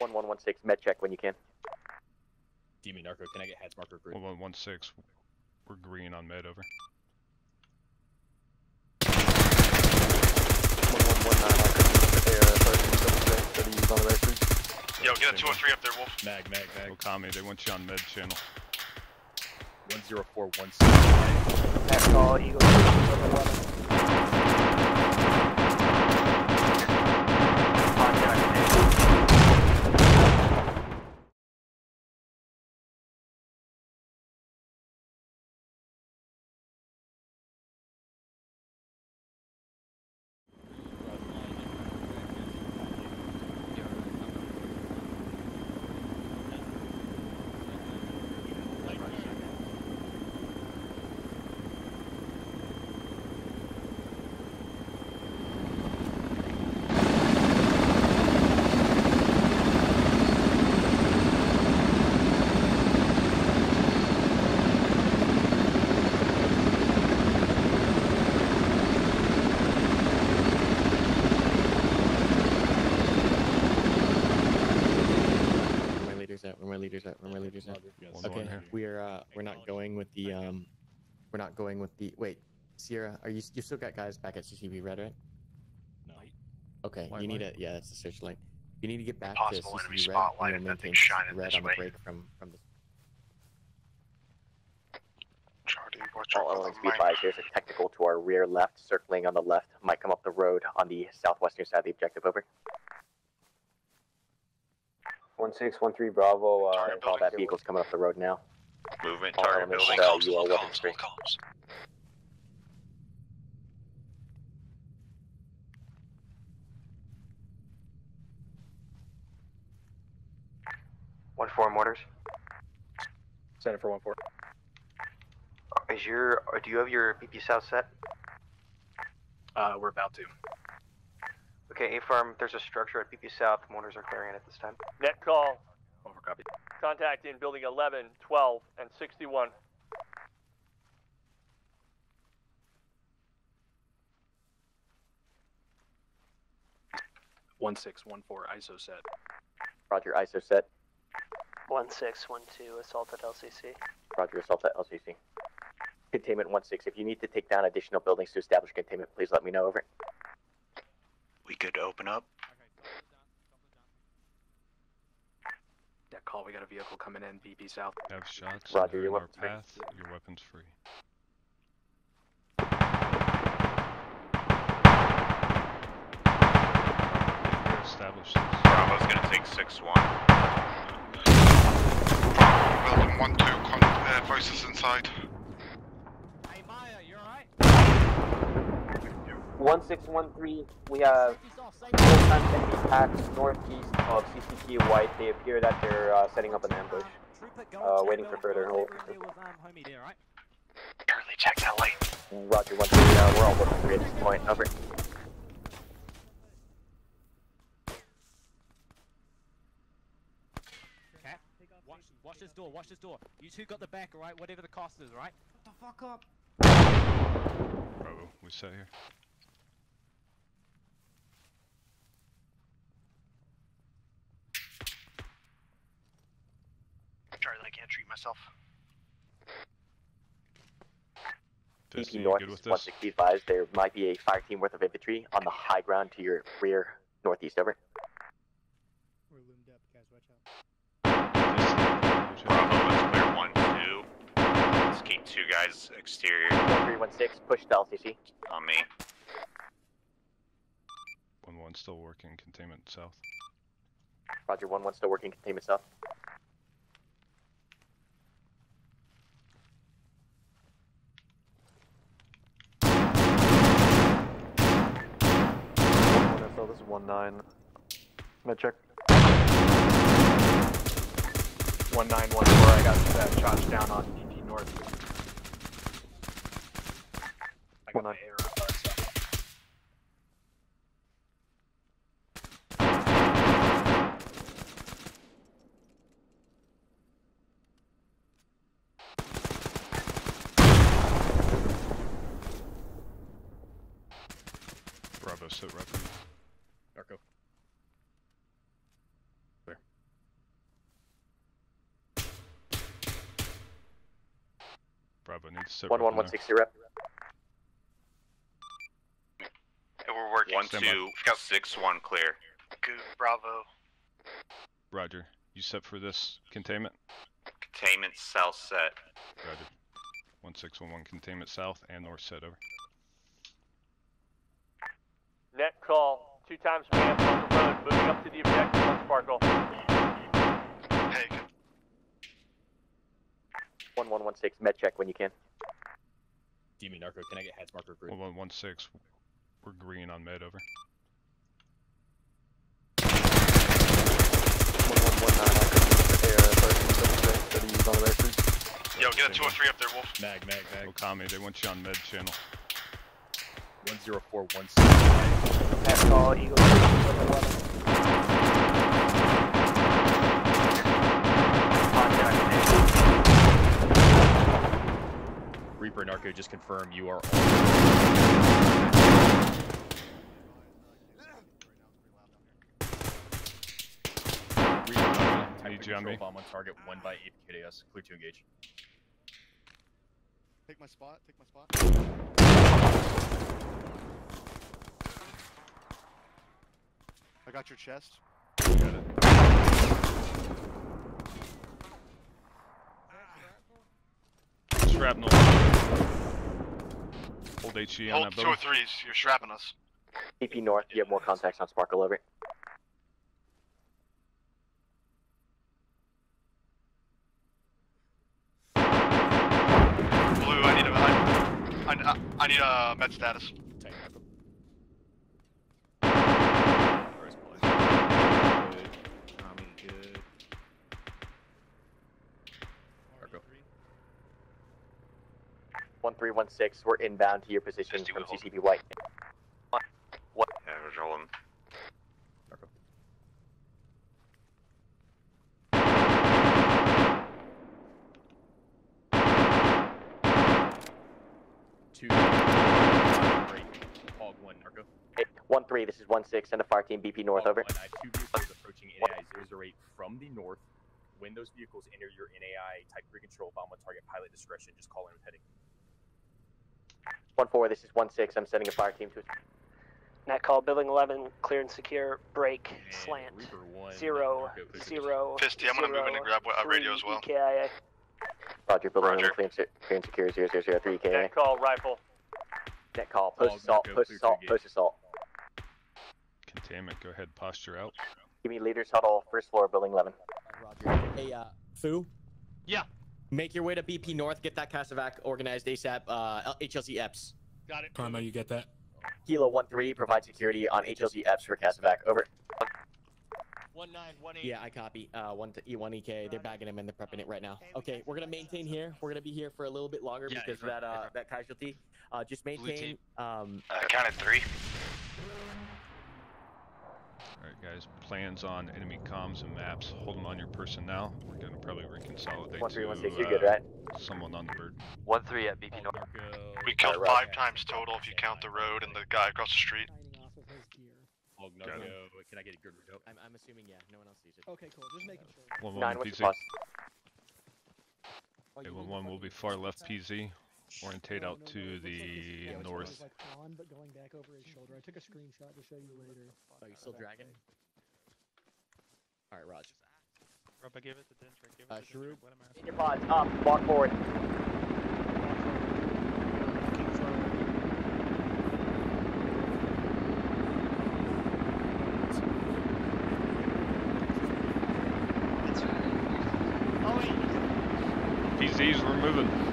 1116, med check when you can. Demon Narco, can I get heads marker group? One one one six. We're green on med over. 1119, I couldn't stay, uh, sorry, can you double check that he was on the right street? Yo, get a 203 up there, Wolf. Mag, mag, mag. Okami, they want you on med channel. 10416. That call, Eagle 11. Where my leaders at? Where my leaders at? Where my leaders at? Okay, we're uh we're not going with the um we're not going with the wait Sierra. Are you you still got guys back at CCP Red right? No. Okay, White you need light? a yeah that's the searchlight. You need to get back Possible to enemy CCP Red spotlight and if you'll that thing's maintain shining Red this on the way. break from from the Charlie, watch out All for elements be advised, there's a technical to our rear left, circling on the left, might come up the road on the southwestern side of the objective, over. 1613 Bravo, uh, Target all building. that vehicle's coming up the road now. Movement, All target elements, building. uh, you are weapons free. One four mortars. Center for 14. Is your do you have your BP South set? Uh, we're about to. Okay, A farm. There's a structure at BP South. Mortars are clearing it at this time. Net call. Over copy. Contact in building 11, 12, and 61. One six one four ISO set. Roger, ISO set. 1612 assault at LCC. Roger, assault at LCC. Containment 16, if you need to take down additional buildings to establish containment, please let me know, over. We could open up? That call, we got a vehicle coming in, BP South. Have shots. Roger, your in our weapons free. path. Your weapons free. Established. Bravo's gonna take 6-1. Building 1 2, con- uh, voices inside. Hey Maya, you alright? 1613, we have full-time enemy packs northeast of CCP White. They appear that they're uh, setting up an ambush. Uh, waiting for further hold. Charlie, check that light. Roger, 1 3, uh, we're all working free at this point, over. Okay. Watch, watch this door, watch this door. You two got the back, alright? Whatever the cost is, right? Shut the fuck up. Bravo, we set here. Charlie, I can't treat myself. Jesse, BP you North good with this? 160 advised. There might be a fire team worth of infantry on the high ground to your rear northeast, over. Jesse, Bravo is clear 1 2. Let's keep two guys exterior 1316, push to LCC. on me. One one still working. Containment south. Roger, 1 1 still working containment south. So this is one nine. Med check. 1914, I got uh, shots down on BP North. I got One my nine. air up our. Bravo sit rep. Narco. Bravo needs to sit One rep one in one there. sixty rep. And we're working one Stand by. two six one clear. Good, bravo. Roger. You set for this containment? Containment south set. Roger. 1611 containment south and north set over. Net call. Two times man on the road. Moving up to the objective on Sparkle. One one one six. Med check when you can. Demon Narco, can I get heads marker group? 1116. We're green on med over. One one one nine. I could air thirteen seventy six. Steady on the racers. Yo, get a 203 up there, Wolf. Mag, mag, mag. Okami, they want you on med channel. 10416. Net call, Eagle Reaper Narco, just confirm you are Need you on me. Bomb on target, one by eight KDS. Clear to engage. Take my spot, take my spot. I got your chest. Got it. Shrapnel. Hold HE on Hold that building. 203s. You're strapping us. BP north. You have more contacts on Sparkle over. Blue, I need a. I, I, I need a med status. Three one six. We're inbound to your position from. CCP White. What? Yeah, we're rolling. Two. Great. Hog one, Narco. One three, This is one six. Send a fire team BP north Hog over. One, I have two vehicles approaching NAI 008 from the north. When those vehicles enter your NAI type 3 control bomb on target pilot discretion, just call in with heading. One four. This is one six. I'm sending a fire team to. Net call, building 11, clear and secure, break, And slant. Reaper one, Zero, Narco, push it. zero, Fisty, I'm gonna move in and grab uh, radio as well. KIA. Roger. Building Roger. Clear and, se- clear and secure. Zero zero zero three. KA. Net call. Rifle. Net call. Post Hog, assault. Post assault. Post assault. Containment, go ahead, posture out. Give me leaders huddle. First floor. Building eleven. Roger. Hey, uh, Fu? Yeah. Make your way to BP North, get that CASEVAC organized ASAP, uh, HLZ EPS. Got it. Primo, you get that? Kilo one three. Provide security on HLZ EPS for CASEVAC. Over. One nine one eight. Yeah, I copy. Uh, one to E1 EK. They're bagging him and they're prepping it right now. Okay, we're gonna maintain here. We're gonna be here for a little bit longer Yeah, because of that uh that casualty. Uh, just maintain. Um, Uh, counted three. Alright, guys, plans on enemy comms and maps. Hold them on your person now. We're gonna probably reconsolidate One three one six. to You're good, uh, right? someone on the bird. One three at BP Hog Narco. We killed Alright, five right. times total if you count the road and the guy across the street. Hog Got Narco. Can I get a good nope. I'm, I'm assuming yeah. No one else sees it. Okay, cool. Just making sure. One one Nine. What's PZ. your cost? Okay, one one will be far left PZ. Orientate out to the north. Like on, but going back over his shoulder. I took a screenshot to show you later. Oh, you still dragging? All right, Raj. Rob, I gave it to Dentrick. Give it Uh, to Sharuk. Dentrick. Let him. In your pods. Up. Walk forward. PZs, we're moving.